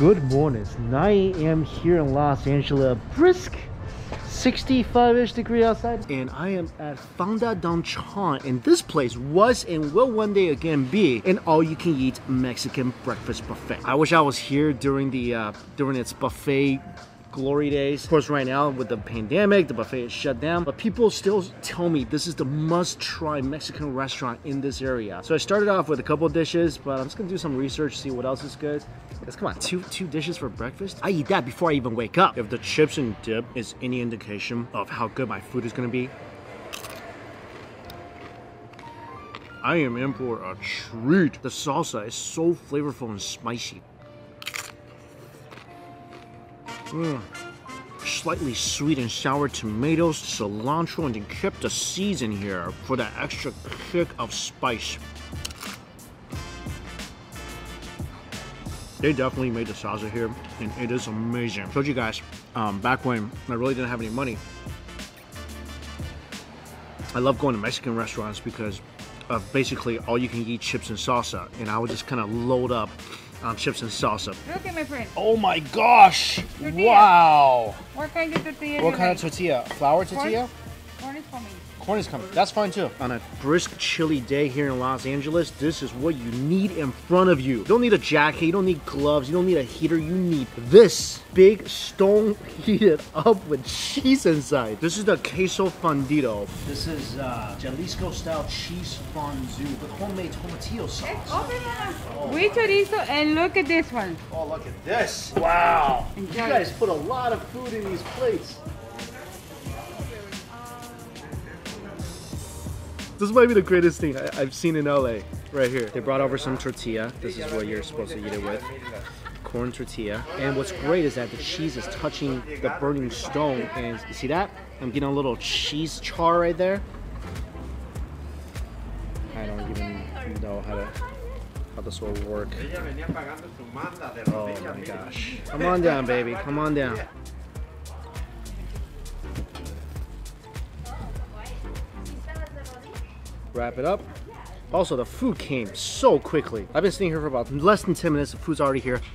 Good morning. It's 9 a.m. here in Los Angeles. Brisk 65-ish degree outside. And I am at Fonda Don Chon. And this place was and will one day again be an all-you-can-eat Mexican breakfast buffet. I wish I was here during the uh, during its buffet glory days. Of course, right now with the pandemic, the buffet is shut down, but people still tell me this is the must-try Mexican restaurant in this area. So I started off with a couple dishes, but I'm just gonna do some research, see what else is good. Because come on, two two dishes for breakfast? I eat that before I even wake up. If the chips and dip is any indication of how good my food is gonna be, I am in for a treat. The salsa is so flavorful and spicy. Mm. Slightly sweet and sour tomatoes, cilantro, and then kept the seeds in here for that extra kick of spice. They definitely made the salsa here, and it is amazing. I told you guys, um, back when I really didn't have any money, I love going to Mexican restaurants because of basically all you can eat chips and salsa, and I would just kind of load up on chips and salsa. Look at my friend. Oh my gosh! Tortilla. Wow! What kind of tortilla What you kind like? of tortilla? Flour tortilla? Corn is for me. Corn is coming. That's fine too. On a brisk, chilly day here in Los Angeles, this is what you need in front of you. You don't need a jacket, you don't need gloves, you don't need a heater, you need this big stone heated up with cheese inside. This is the queso fundido. This is uh, Jalisco style cheese fondue with homemade tomatillo sauce. Open it. We chorizo and look at this one. Oh, look at this. Wow. You guys put a lot of food in these plates. This might be the greatest thing I- I've seen in LA, right here. They brought over some tortilla. This is what you're supposed to eat it with. Corn tortilla. And what's great is that the cheese is touching the burning stone. And you see that? I'm getting a little cheese char right there. I don't even know how to how this will work. Oh my gosh. Come on down, baby. Come on down. Wrap it up. Also, the food came so quickly. I've been sitting here for about less than 10 minutes. The food's already here.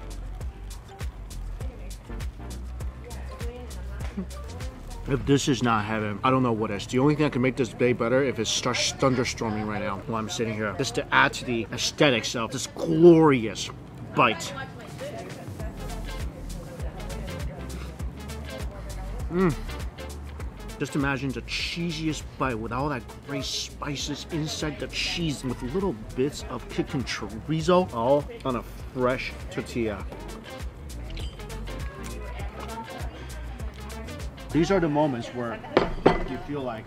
If this is not heaven, I don't know what is. The only thing that can make this day better if it starts thunderstorming right now while I'm sitting here. Just to add to the aesthetics of this glorious bite. Mm. Just imagine the cheesiest bite with all that great spices inside the cheese with little bits of kicking chorizo all on a fresh tortilla. These are the moments where you feel like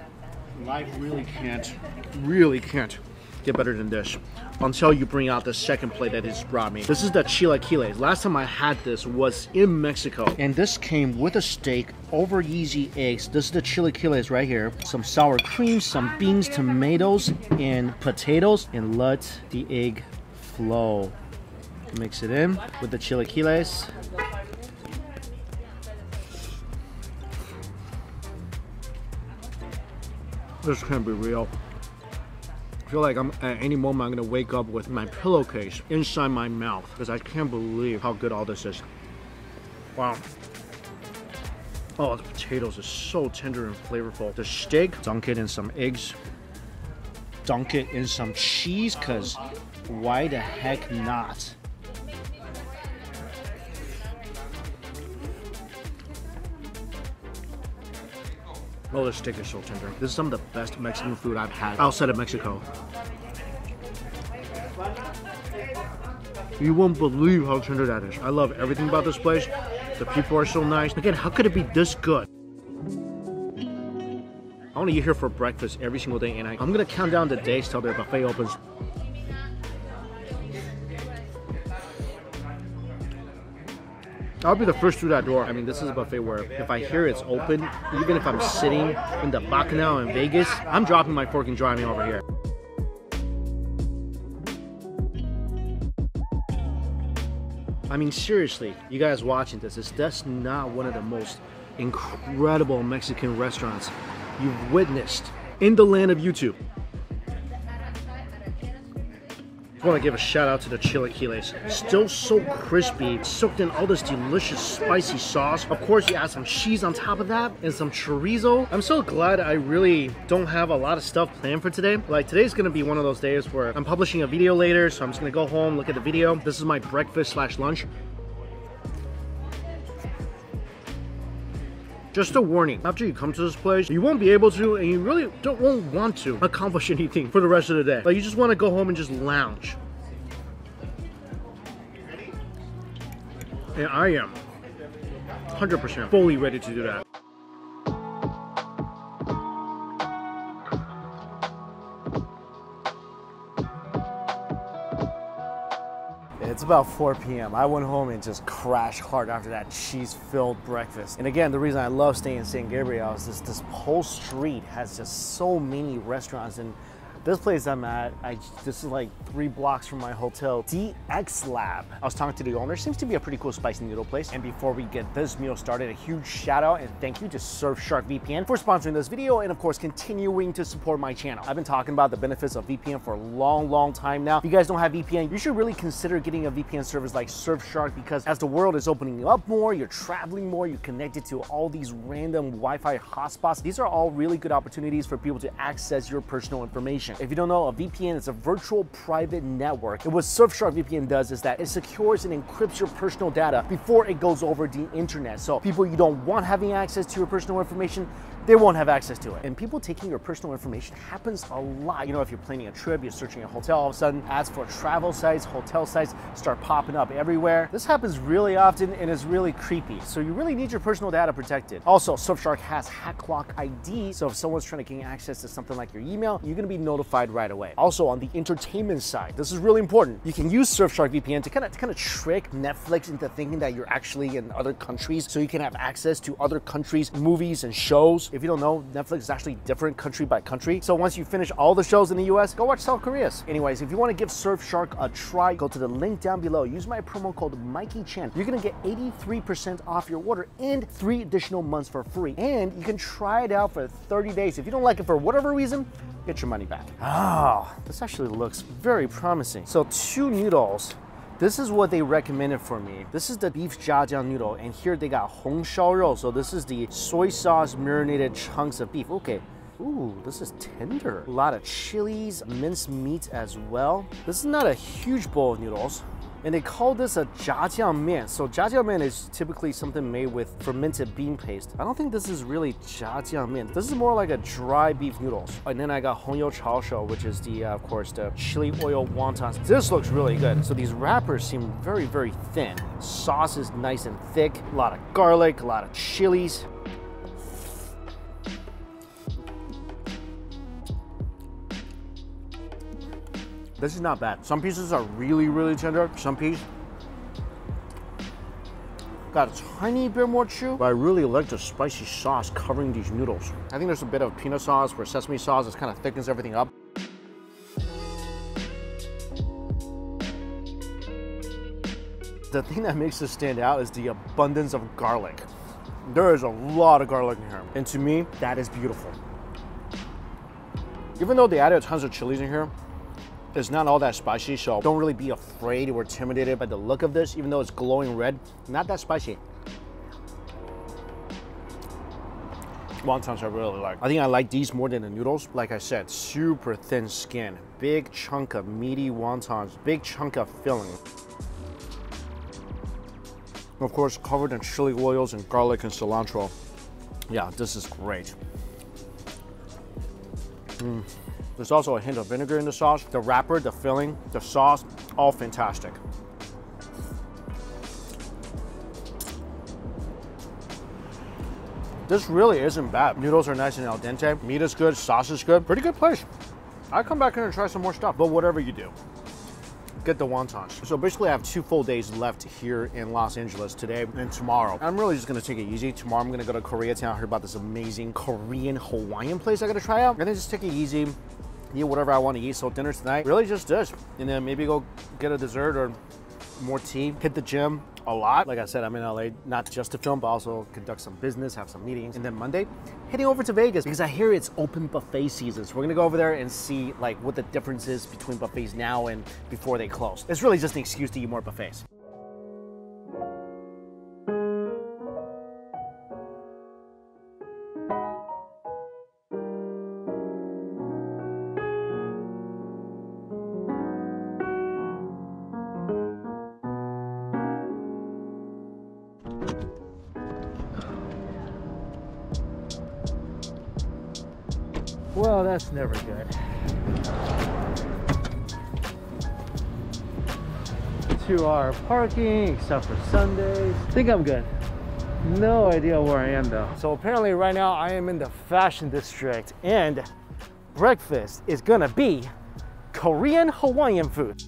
life really can't, really can't get better than this until you bring out the second plate that he's brought me. This is the chilaquiles. Last time I had this was in Mexico, and this came with a steak, over easy eggs. This is the chilaquiles right here. Some sour cream, some beans, tomatoes, and potatoes, and let the egg flow. Mix it in with the chilaquiles. This can't be real. Feel like I'm at any moment I'm gonna wake up with my pillowcase inside my mouth because I can't believe how good all this is. Wow. Oh, the potatoes are so tender and flavorful. The steak, dunk it in some eggs. Dunk it in some cheese, cause why the heck not? Oh, the steak is so tender. This is some of the best Mexican food I've had outside of Mexico. You won't believe how tender that is. I love everything about this place. The people are so nice. Again, how could it be this good? I want to eat here for breakfast every single day, and I, I'm gonna count down the days till their buffet opens. I'll be the first through that door. I mean, this is a buffet where if I hear it's open, even if I'm sitting in the Bacchanal in Vegas, I'm dropping my fork and driving over here. I mean, seriously, you guys watching this, is that's not one of the most incredible Mexican restaurants you've witnessed in the land of YouTube. I want to give a shout out to the chilaquiles. Still so crispy, soaked in all this delicious spicy sauce. Of course, you add some cheese on top of that and some chorizo. I'm so glad I really don't have a lot of stuff planned for today. Like today's gonna be one of those days where I'm publishing a video later, so I'm just gonna go home, look at the video. This is my breakfast slash lunch. Just a warning, after you come to this place, you won't be able to, and you really don't won't want to accomplish anything for the rest of the day. Like you just want to go home and just lounge. And I am 100% fully ready to do that. About 4 p.m. I went home and just crashed hard after that cheese-filled breakfast. And again, the reason I love staying in San Gabriel is this, this whole street has just so many restaurants and this place I'm at, I, this is like three blocks from my hotel, DX Lab. I was talking to the owner, seems to be a pretty cool spicy noodle place. And before we get this meal started, a huge shout out and thank you to Surfshark VPN for sponsoring this video and of course continuing to support my channel. I've been talking about the benefits of VPN for a long, long time now. If you guys don't have VPN, you should really consider getting a VPN service like Surfshark because as the world is opening up more, you're traveling more, you're connected to all these random Wi-Fi hotspots. These are all really good opportunities for people to access your personal information. If you don't know, a VPN is a virtual private network. And what Surfshark VPN does is that it secures and encrypts your personal data before it goes over the internet. So people you don't want having access to your personal information, they won't have access to it. And people taking your personal information happens a lot. You know, if you're planning a trip, you're searching a hotel, all of a sudden ads for travel sites, hotel sites start popping up everywhere. This happens really often and is really creepy. So you really need your personal data protected. Also, Surfshark has HackLock ID. So if someone's trying to gain access to something like your email, you're gonna be notified right away. Also on the entertainment side, this is really important. You can use Surfshark VPN to kind of, kind of trick Netflix into thinking that you're actually in other countries so you can have access to other countries' movies and shows. If you don't know, Netflix is actually different country by country. So once you finish all the shows in the US, go watch South Korea's. Anyways, if you want to give Surfshark a try, go to the link down below. Use my promo code Mikey Chen. You're gonna get 83% off your order and three additional months for free. And you can try it out for 30 days. If you don't like it for whatever reason, get your money back. Oh, this actually looks very promising. So two noodles. This is what they recommended for me. This is the beef zhajiang noodle, and here they got hong shao rou. So this is the soy sauce marinated chunks of beef. Okay. Ooh, this is tender. A lot of chilies, minced meat as well. This is not a huge bowl of noodles. And they call this a zhajiang mian. So zhajiang mian is typically something made with fermented bean paste. I don't think this is really zhajiang mian. This is more like a dry beef noodles. And then I got hongyou chao shou, which is the, uh, of course, the chili oil wontons. This looks really good. So these wrappers seem very, very thin. Sauce is nice and thick. A lot of garlic, a lot of chilies. This is not bad. Some pieces are really, really tender. Some piece got a tiny bit more chew, but I really like the spicy sauce covering these noodles. I think there's a bit of peanut sauce or sesame sauce that kind of thickens everything up. The thing that makes this stand out is the abundance of garlic. There is a lot of garlic in here. And to me, that is beautiful. Even though they added tons of chilies in here, it's not all that spicy, so don't really be afraid or intimidated by the look of this, even though it's glowing red. Not that spicy. Wontons I really like. I think I like these more than the noodles. Like I said, super thin skin, big chunk of meaty wontons, big chunk of filling. Of course, covered in chili oils and garlic and cilantro. Yeah, this is great. Mm. There's also a hint of vinegar in the sauce. The wrapper, the filling, the sauce, all fantastic. This really isn't bad. Noodles are nice and al dente. Meat is good, sauce is good. Pretty good place. I'd come back here and try some more stuff, but whatever you do, get the wontons. So basically I have two full days left here in Los Angeles today and tomorrow. I'm really just gonna take it easy. Tomorrow I'm gonna go to Koreatown, I heard about this amazing Korean Hawaiian place I gotta try out. And then just take it easy, eat whatever I want to eat. So dinner tonight, really just this. And then maybe go get a dessert or more tea, hit the gym, a lot. Like I said, I'm in LA not just to film, but also conduct some business, have some meetings. And then Monday, heading over to Vegas because I hear it's open buffet season. So we're gonna go over there and see like what the difference is between buffets now and before they close. It's really just an excuse to eat more buffets. Well, that's never good. Two hour parking, except for Sundays. think I'm good. No idea where I am though. So apparently right now I am in the fashion district and breakfast is gonna be Korean Hawaiian food.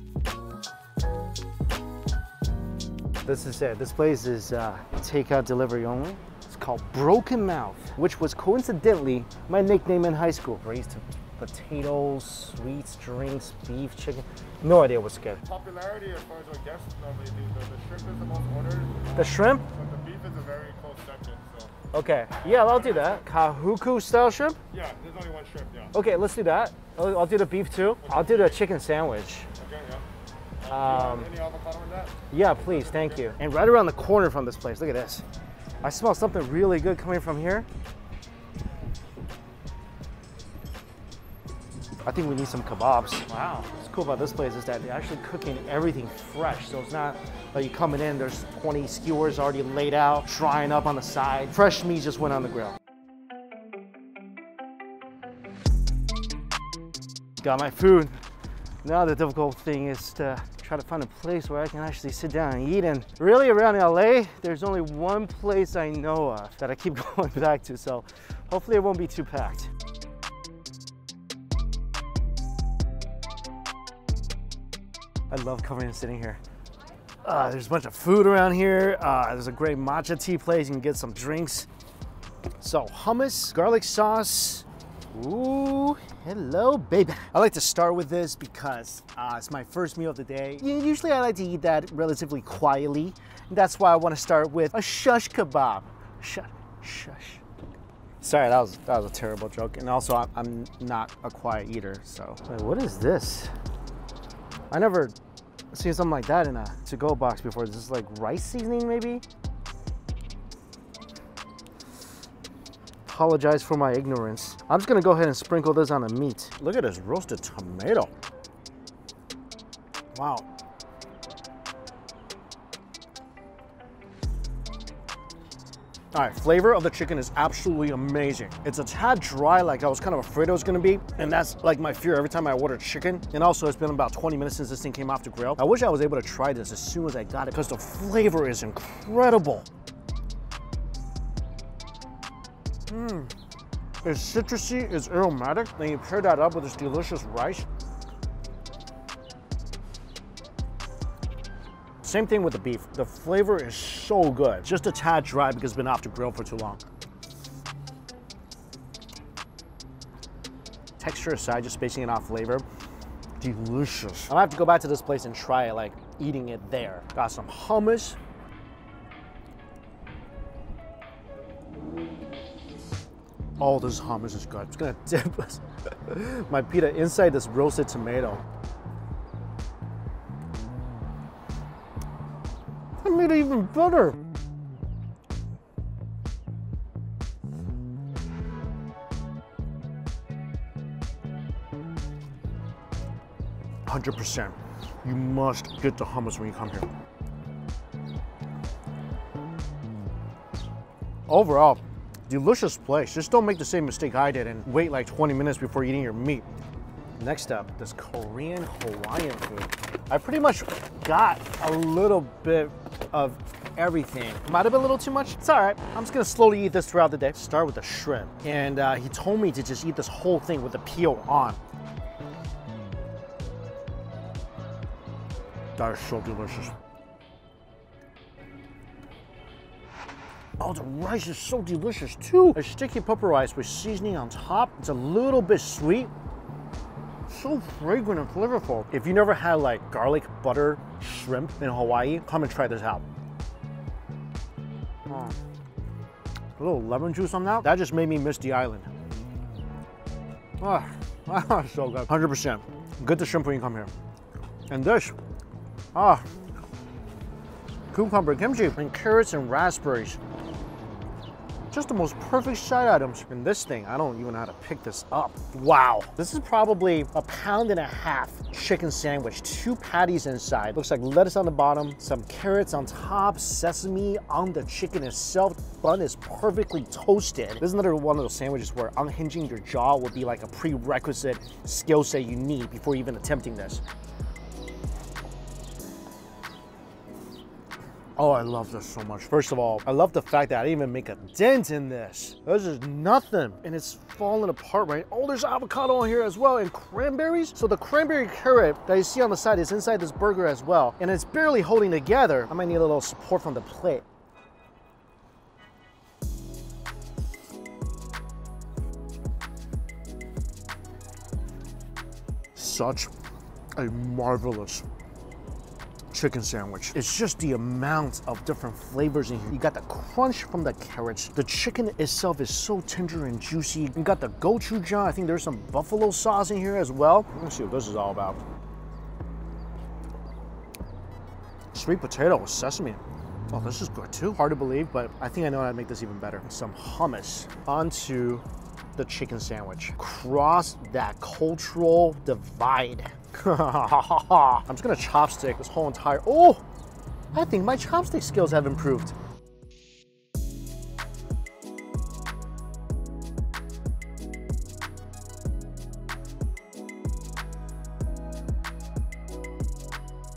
This is it. This place is uh, takeout delivery only. Called Broken Mouth, which was coincidentally my nickname in high school. Raised to potatoes, sweets, drinks, beef, chicken. No idea what's good. popularity as far as what guests normally do. The, the shrimp is the most ordered, The shrimp? but the beef is a very close second. So Okay. Yeah, I'll do that. Kahuku style shrimp? yeah, there's only one shrimp. Yeah. Okay, let's do that. I'll, I'll do the beef too. I'll do the chicken sandwich. Okay. Yeah. Um, Any avocado in that? Yeah, please, thank you. And right around the corner from this place, look at this. I smell something really good coming from here. I think we need some kebabs. Wow. What's cool about this place is that they're actually cooking everything fresh. So it's not like you're coming in, there's 20 skewers already laid out, drying up on the side. Fresh meat just went on the grill. Got my food. Now the difficult thing is to try to find a place where I can actually sit down and eat. And really around LA, there's only one place I know of that I keep going back to. So hopefully it won't be too packed. I love coming and sitting here. Uh, there's a bunch of food around here. Uh, there's a great matcha tea place. You can get some drinks. So hummus, garlic sauce. Ooh, hello, baby. I like to start with this because uh, it's my first meal of the day. Usually I like to eat that relatively quietly. That's why I want to start with a shush kebab. Shush, shush. Sorry, that was that was a terrible joke. And also, I'm, I'm not a quiet eater, so. Wait, what is this? I never seen something like that in a to-go box before. This is like rice seasoning, maybe? Apologize for my ignorance. I'm just gonna go ahead and sprinkle this on the meat. Look at this roasted tomato. Wow. All right, flavor of the chicken is absolutely amazing. It's a tad dry, like I was kind of afraid it was gonna be, and that's like my fear every time I order chicken. And also, it's been about 20 minutes since this thing came off the grill. I wish I was able to try this as soon as I got it, because the flavor is incredible. Mmm. It's citrusy, it's aromatic, then you pair that up with this delicious rice. Same thing with the beef. The flavor is so good. Just a tad dry because it's been off the grill for too long. Texture aside, just spacing it off flavor, delicious. I'll have to go back to this place and try it, like eating it there. Got some hummus. Oh, this hummus is good. It's gonna dip us- my pita inside this roasted tomato. That made it even better. Hundred percent. You must get the hummus when you come here. Overall, delicious place. Just don't make the same mistake I did and wait like 20 minutes before eating your meat. Next up, this Korean Hawaiian food. I pretty much got a little bit of everything. Might have been a little too much. It's all right. I'm just gonna slowly eat this throughout the day. Start with the shrimp. And uh, he told me to just eat this whole thing with the peel on. That is so delicious. Oh, the rice is so delicious too. A sticky pepper rice with seasoning on top. It's a little bit sweet. So fragrant and flavorful. If you never had like garlic butter shrimp in Hawaii, come and try this out. Mm. A little lemon juice on that. That just made me miss the island. Ah, ah so good. 100%. Good to shrimp when you come here. And this, ah, cucumber kimchi and carrots and raspberries. Just the most perfect side items. And this thing, I don't even know how to pick this up. Wow. This is probably a pound and a half chicken sandwich, two patties inside. Looks like lettuce on the bottom, some carrots on top, sesame on the chicken itself. Bun is perfectly toasted. This is another one of those sandwiches where unhinging your jaw would be like a prerequisite skill set you need before even attempting this. Oh, I love this so much. First of all, I love the fact that I didn't even make a dent in this. This is nothing. And it's falling apart right. Oh, there's avocado on here as well and cranberries. So the cranberry carrot that you see on the side is inside this burger as well. And it's barely holding together. I might need a little support from the plate. Such a marvelous chicken sandwich. It's just the amount of different flavors in here. You got the crunch from the carrots. The chicken itself is so tender and juicy. You got the gochujang. I think there's some buffalo sauce in here as well. Let's see what this is all about. Sweet potato with sesame. Oh, this is good too. Hard to believe, but I think I know how to make this even better. Some hummus onto the chicken sandwich. Cross that cultural divide. I'm just gonna chopstick this whole entire, oh! I think my chopstick skills have improved.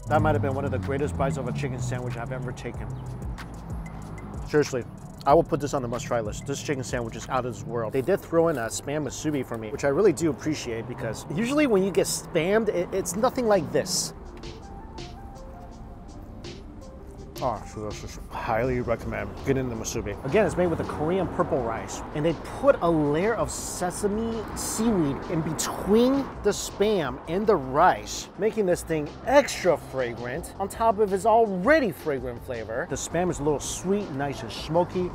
That might have been one of the greatest bites of a chicken sandwich I've ever taken. Seriously, I will put this on the must try list. This chicken sandwich is out of this world. They did throw in a spam musubi for me, which I really do appreciate because usually when you get spammed, it, it's nothing like this. Oh, so this is highly recommend getting the musubi. Again, it's made with the Korean purple rice, and they put a layer of sesame seaweed in between the spam and the rice, making this thing extra fragrant on top of its already fragrant flavor. The spam is a little sweet, nice and smoky.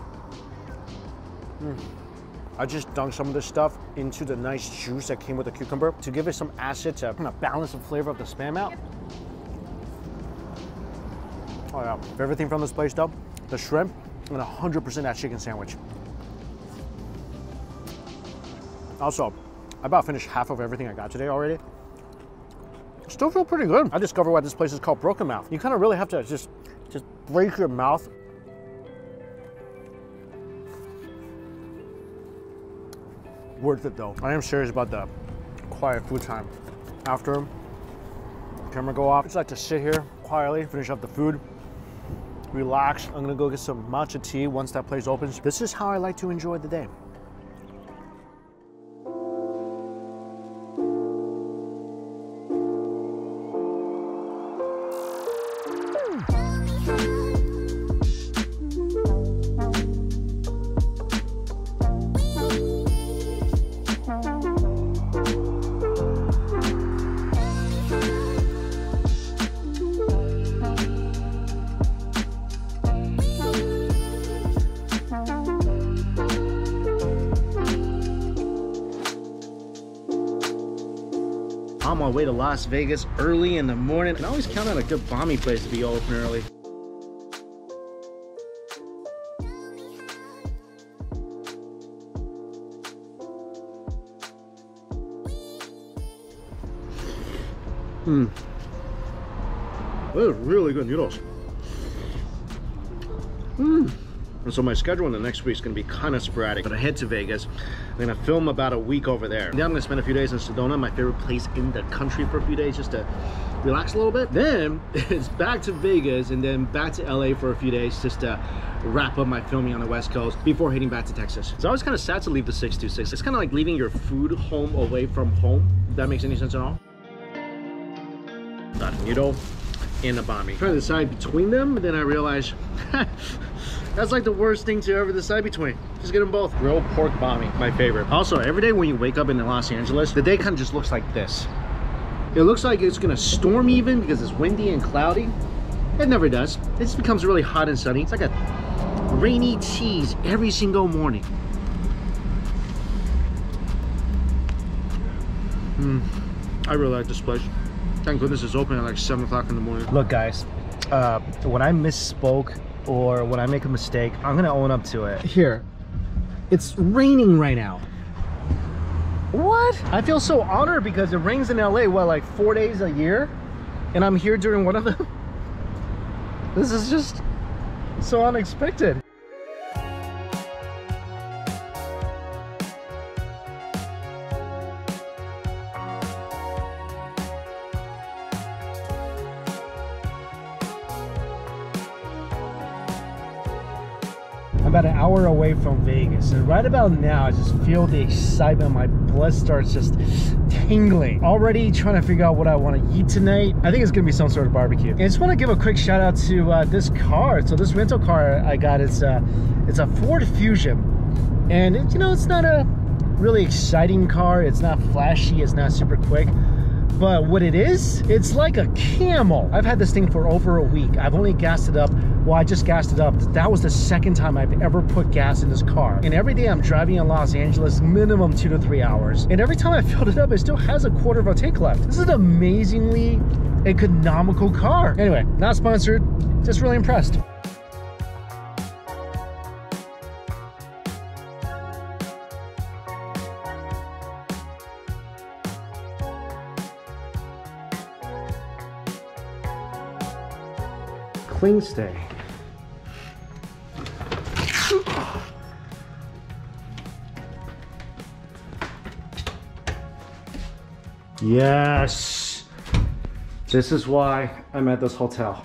Mm. I just dunked some of this stuff into the nice juice that came with the cucumber to give it some acid to kind of balance the flavor of the spam out. Oh yeah, everything from this place though, the shrimp and 100% that chicken sandwich. Also, I about finished half of everything I got today already. Still feel pretty good. I discovered why this place is called Broken Mouth. You kind of really have to just, just break your mouth. Worth it though. I am serious about the quiet food time. After camera go off, I just like to sit here quietly, finish up the food, relax. I'm gonna go get some matcha tea once that place opens. This is how I like to enjoy the day. Way to Las Vegas early in the morning. And always count on a good Bami place to be open early. Hmm. Those really good noodles. And so my schedule in the next week is going to be kind of sporadic. But I head to Vegas. I'm going to film about a week over there. Then I'm going to spend a few days in Sedona, my favorite place in the country for a few days just to relax a little bit. Then it's back to Vegas and then back to LA for a few days just to wrap up my filming on the West Coast before heading back to Texas. It's always kind of sad to leave the 626. It's kind of like leaving your food home away from home. If that makes any sense at all. Got a noodle and a bami. Trying to decide between them, but then I realized That's like the worst thing to ever decide between. Just get them both. Grilled pork bami, my favorite. Also, every day when you wake up in Los Angeles, the day kind of just looks like this. It looks like it's gonna storm even because it's windy and cloudy. It never does. It just becomes really hot and sunny. It's like a rainy tease every single morning. Hmm. I really like this place. Thank goodness it's open at like 7 o'clock in the morning. Look guys, uh, when I misspoke or when I make a mistake, I'm gonna own up to it. Here, it's raining right now. What? I feel so honored because it rains in LA, what, like four days a year? And I'm here during one of them? This is just so unexpected. Away from Vegas, and right about now, I just feel the excitement. My blood starts just tingling. Already trying to figure out what I want to eat tonight. I think it's gonna be some sort of barbecue. And I just want to give a quick shout out to uh, this car. So this rental car I got, it's a, it's a Ford Fusion, and it, you know, it's not a really exciting car. It's not flashy. It's not super quick. But what it is, it's like a camel. I've had this thing for over a week. I've only gassed it up. Well, I just gassed it up. That was the second time I've ever put gas in this car. And every day I'm driving in Los Angeles, minimum two to three hours. And every time I filled it up, it still has a quarter of a tank left. This is an amazingly economical car. Anyway, not sponsored, just really impressed. Cling stay. Yes. This is why I'm at this hotel.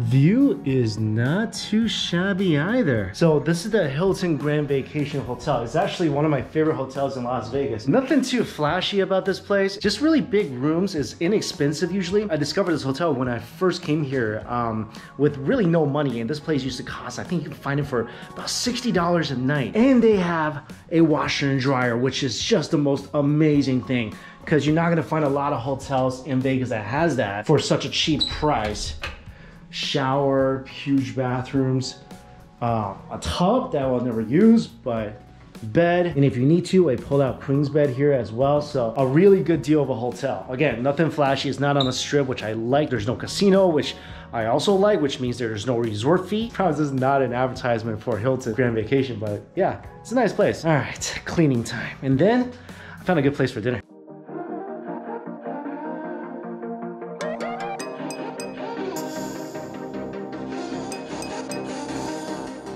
View is not too shabby either. So this is the Hilton Grand Vacation Hotel. It's actually one of my favorite hotels in Las Vegas. Nothing too flashy about this place. Just really big rooms. It's inexpensive usually. I discovered this hotel when I first came here um, with really no money. And this place used to cost, I think you can find it for about $60 a night. And they have a washer and dryer, which is just the most amazing thing because you're not gonna find a lot of hotels in Vegas that has that for such a cheap price shower, huge bathrooms, uh, a tub that I'll never use, but bed. And if you need to, a pull-out Queen's bed here as well. So a really good deal of a hotel. Again, nothing flashy. It's not on a strip, which I like. There's no casino, which I also like, which means there's no resort fee. Promise this is not an advertisement for Hilton Grand Vacation, but yeah, it's a nice place. All right, cleaning time. And then I found a good place for dinner.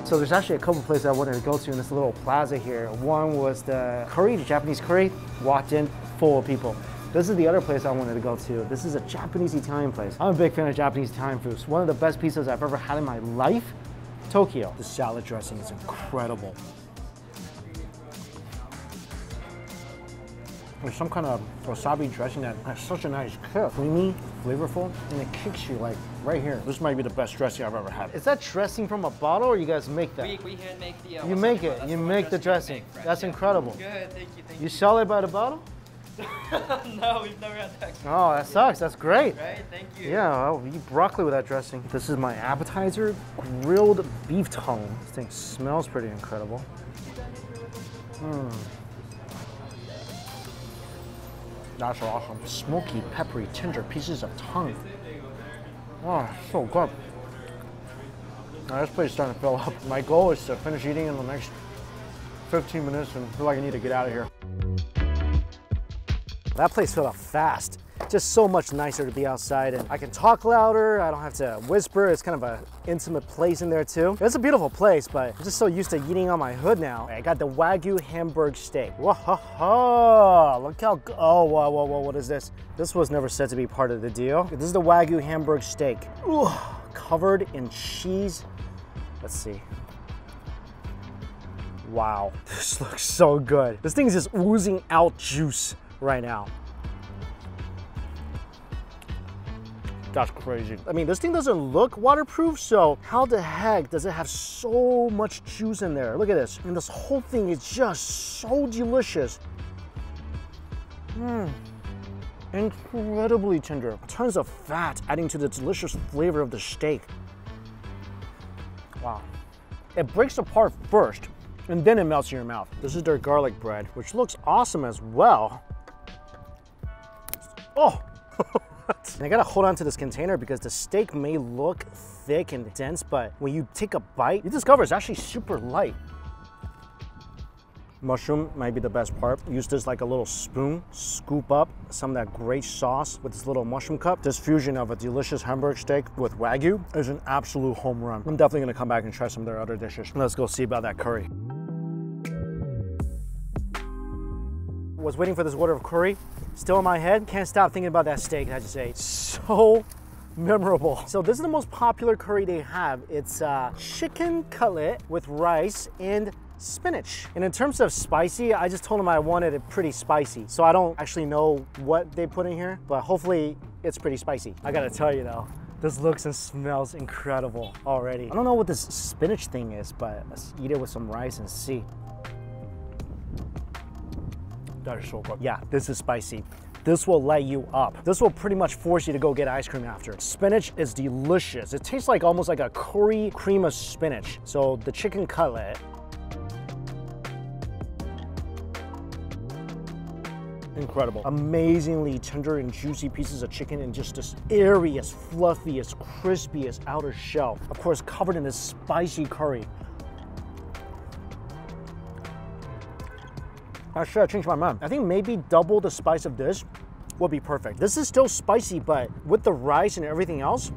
So there's actually a couple places I wanted to go to in this little plaza here. One was the curry, the Japanese curry. Walked in, full of people. This is the other place I wanted to go to. This is a Japanese Italian place. I'm a big fan of Japanese Italian food. It's one of the best pizzas I've ever had in my life. Tokyo. The salad dressing is incredible. There's some kind of wasabi dressing that has such a nice kick. Creamy, flavorful, and it kicks you like right here. This might be the best dressing I've ever had. Is that dressing from a bottle or you guys make that? We, we hand make the. Uh, You wasabi make it. That's You the make the dressing. make, right, That's yeah. incredible. Good, thank you, thank You you. sell it by the bottle? no, we've never had that. Oh, that sucks. That's great. Right, thank you. Yeah, I'll eat broccoli with that dressing. This is my appetizer, grilled beef tongue. This thing smells pretty incredible. Mm. That's awesome. Smoky, peppery, tender pieces of tongue. Oh, so good. Now this place is starting to fill up. My goal is to finish eating in the next 15 minutes and feel like I need to get out of here. That place filled up fast. Just so much nicer to be outside and I can talk louder. I don't have to whisper. It's kind of an intimate place in there too. It's a beautiful place, but I'm just so used to eating on my hood now. I got the Wagyu Hamburg steak. Whoa, look how, oh, whoa, whoa, whoa, what is this? This was never said to be part of the deal. This is the Wagyu Hamburg steak. Ooh, covered in cheese. Let's see. Wow, this looks so good. This thing is just oozing out juice right now. That's crazy. I mean, this thing doesn't look waterproof, so how the heck does it have so much juice in there? Look at this. And this whole thing is just so delicious. Mmm. Incredibly tender. Tons of fat adding to the delicious flavor of the steak. Wow. It breaks apart first, and then it melts in your mouth. This is their garlic bread, which looks awesome as well. Oh, and I gotta hold on to this container because the steak may look thick and dense, but when you take a bite, you discover it's actually super light. Mushroom might be the best part. Use this like a little spoon, scoop up some of that great sauce with this little mushroom cup. This fusion of a delicious Hamburg steak with Wagyu is an absolute home run. I'm definitely gonna come back and try some of their other dishes. Let's go see about that curry. Was waiting for this order of curry, still in my head. Can't stop thinking about that steak I just ate. So memorable. So this is the most popular curry they have. It's uh, chicken cutlet with rice and spinach. And in terms of spicy, I just told them I wanted it pretty spicy. So I don't actually know what they put in here, but hopefully it's pretty spicy. I gotta tell you though, this looks and smells incredible already. I don't know what this spinach thing is, but let's eat it with some rice and see. Yeah, this is spicy. This will light you up. This will pretty much force you to go get ice cream after. Spinach is delicious. It tastes like almost like a curry cream of spinach. So the chicken cutlet, incredible. Amazingly tender and juicy pieces of chicken and just this airiest, fluffiest, crispiest outer shell. Of course, covered in this spicy curry. Actually, I changed my mind. I think maybe double the spice of this would be perfect. This is still spicy, but with the rice and everything else,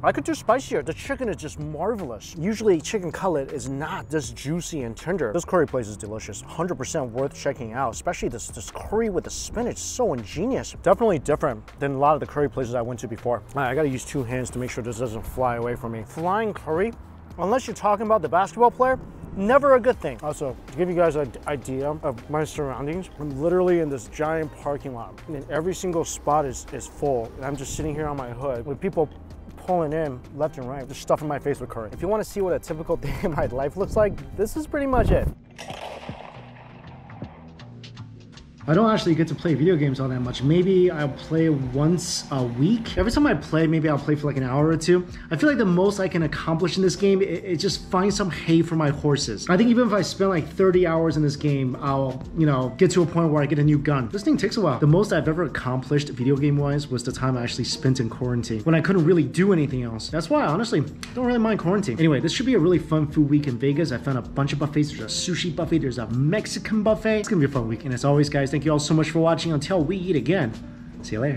I could do spicier. The chicken is just marvelous. Usually chicken cutlet is not this juicy and tender. This curry place is delicious. 100% worth checking out, especially this, this curry with the spinach, so ingenious. Definitely different than a lot of the curry places I went to before. Right, I gotta use two hands to make sure this doesn't fly away from me. Flying curry, unless you're talking about the basketball player, never a good thing. Also, to give you guys an idea of my surroundings, I'm literally in this giant parking lot and every single spot is, is full. And I'm just sitting here on my hood with people pulling in left and right, just stuffing my face with curry. If you want to see what a typical day in my life looks like, this is pretty much it. I don't actually get to play video games all that much. Maybe I'll play once a week. Every time I play, maybe I'll play for like an hour or two. I feel like the most I can accomplish in this game is just find some hay for my horses. I think even if I spend like 30 hours in this game, I'll, you know, get to a point where I get a new gun. This thing takes a while. The most I've ever accomplished video game wise was the time I actually spent in quarantine when I couldn't really do anything else. That's why I honestly don't really mind quarantine. Anyway, this should be a really fun food week in Vegas. I found a bunch of buffets. There's a sushi buffet, there's a Mexican buffet. It's gonna be a fun week. And as always, guys, thank you all so much for watching. Until we eat again, see you later.